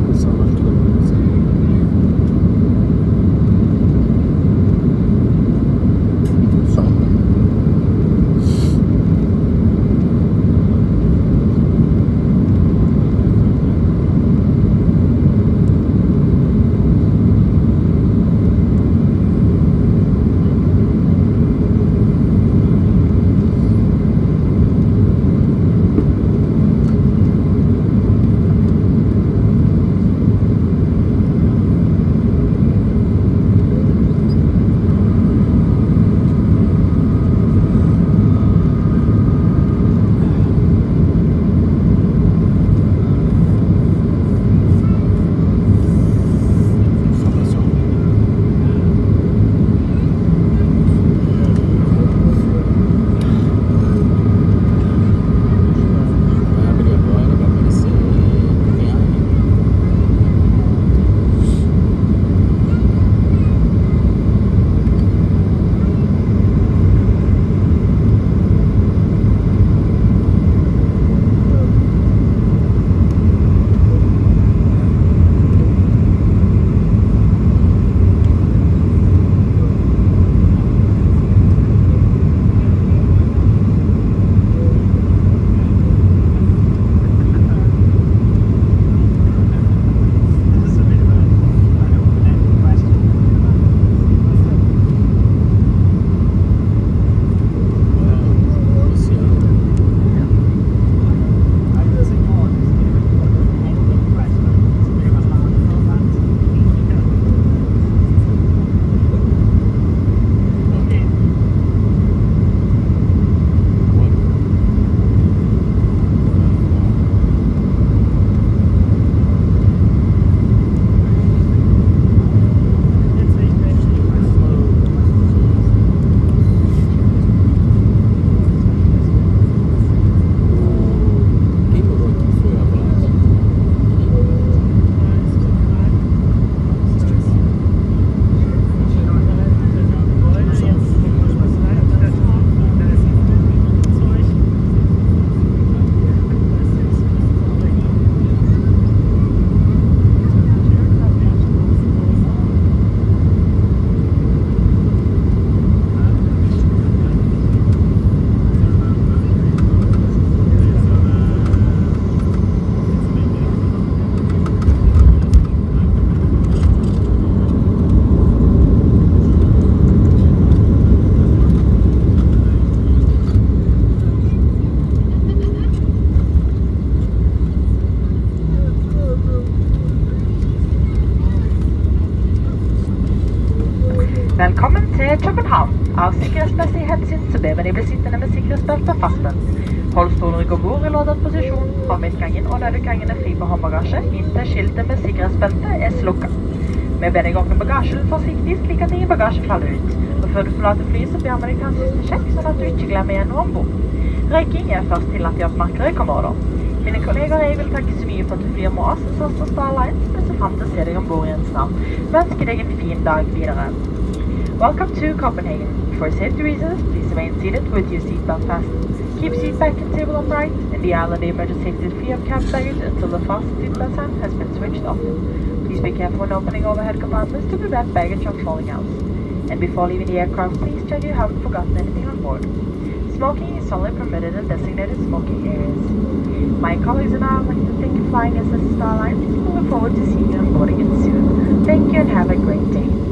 up with København. Av sikkerhetsmessige hensyn så ber vi deg bli sittende med sikkerhetsbeltet fastspent. Hold stolen rygg og bord i lådet posisjon. Fra midtgangen og nødutgangen er fri for håndbagasje inntil skiltet med sikkerhetsbelte er slukka. Vi ber deg åpne bagasjen forsiktig slik at ingen bagasje faller ut. Og før du forlater flyet, så ber vi deg ta en siste sjekk, sånn at du ikke glemmer igjen noe om bord. Røyking er først tillatt i oppmerkere i Komodo. Mine kolleger og jeg vil takke så mye for at du flyr med oss, Søster Starlight, men så fant jeg se deg om bord igjen snart. Vi ønsker deg en fin dag videre. Welcome to Copenhagen. For safety reasons, please remain seated with your seatbelt fastened. Keep seat back and table upright. In the island, the emergency exit free of cab baggage until the fast seatbelt sign has been switched off. Please be careful when opening overhead compartments to prevent baggage from falling out. And before leaving the aircraft, please check you haven't forgotten anything on board. Smoking is only permitted in designated smoking areas. My colleagues and I would like to thank you flying SS Starlines. We look forward to seeing you on board again soon. Thank you and have a great day.